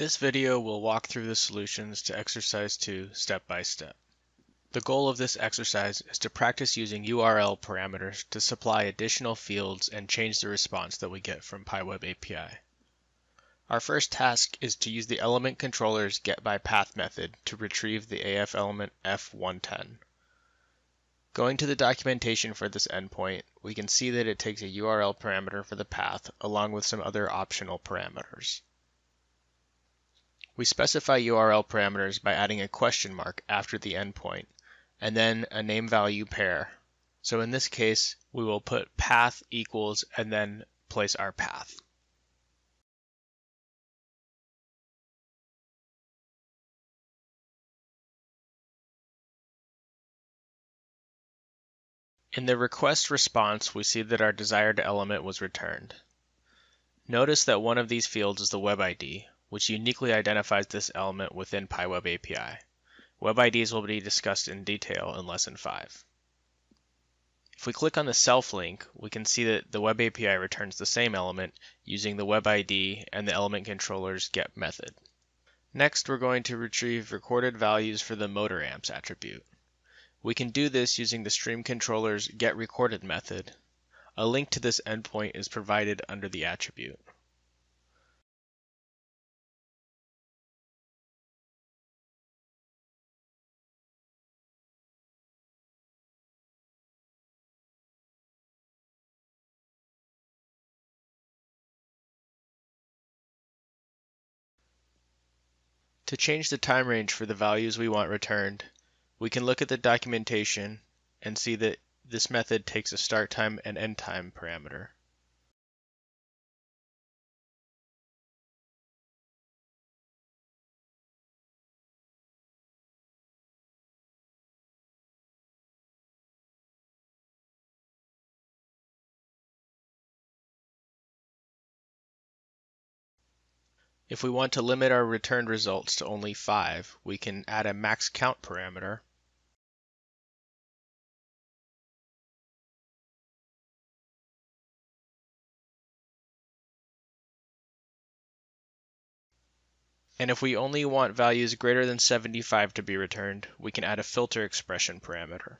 This video will walk through the solutions to exercise 2 step by step. The goal of this exercise is to practice using URL parameters to supply additional fields and change the response that we get from PI Web API. Our first task is to use the element controller's getByPath method to retrieve the AF element F110. Going to the documentation for this endpoint, we can see that it takes a URL parameter for the path along with some other optional parameters. We specify URL parameters by adding a question mark after the endpoint and then a name value pair. So in this case, we will put path equals and then place our path. In the request response, we see that our desired element was returned. Notice that one of these fields is the web ID, which uniquely identifies this element within PI Web API. Web IDs will be discussed in detail in Lesson 5. If we click on the self link, we can see that the Web API returns the same element using the Web ID and the element controller's get method. Next, we're going to retrieve recorded values for the motor amps attribute. We can do this using the stream controller's getRecorded method. A link to this endpoint is provided under the attribute. To change the time range for the values we want returned, we can look at the documentation and see that this method takes a start time and end time parameter. If we want to limit our returned results to only 5, we can add a max count parameter And if we only want values greater than 75 to be returned, we can add a filter expression parameter.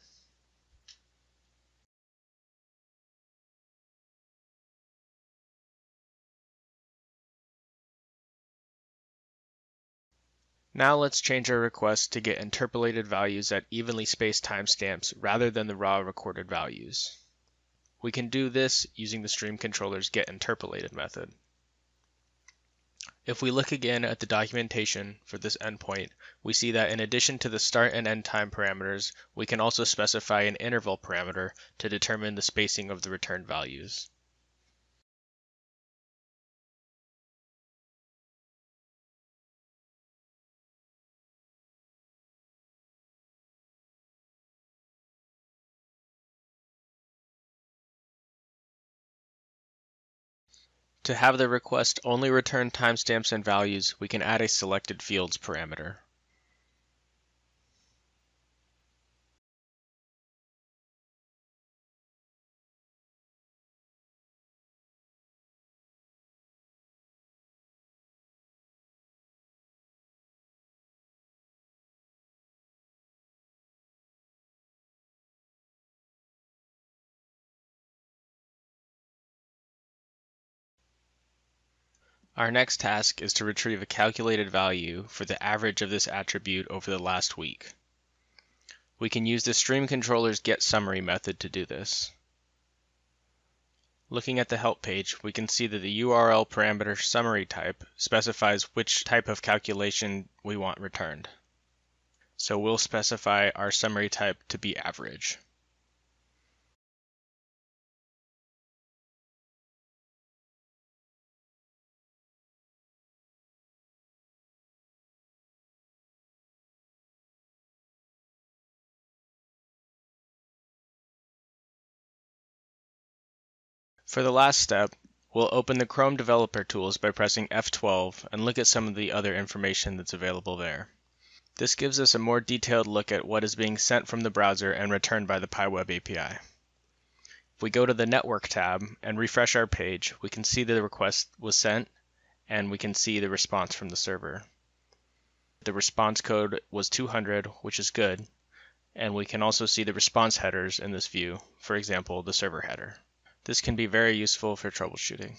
Now let's change our request to get interpolated values at evenly spaced timestamps rather than the raw recorded values. We can do this using the stream controller's get interpolated method. If we look again at the documentation for this endpoint, we see that in addition to the start and end time parameters, we can also specify an interval parameter to determine the spacing of the returned values. To have the request only return timestamps and values, we can add a selected fields parameter. Our next task is to retrieve a calculated value for the average of this attribute over the last week. We can use the stream controller's getSummary method to do this. Looking at the help page, we can see that the URL parameter summary type specifies which type of calculation we want returned. So we'll specify our summary type to be average. For the last step, we'll open the Chrome Developer Tools by pressing F12 and look at some of the other information that's available there. This gives us a more detailed look at what is being sent from the browser and returned by the PI Web API. If we go to the Network tab and refresh our page, we can see the request was sent and we can see the response from the server. The response code was 200, which is good, and we can also see the response headers in this view, for example, the server header. This can be very useful for troubleshooting.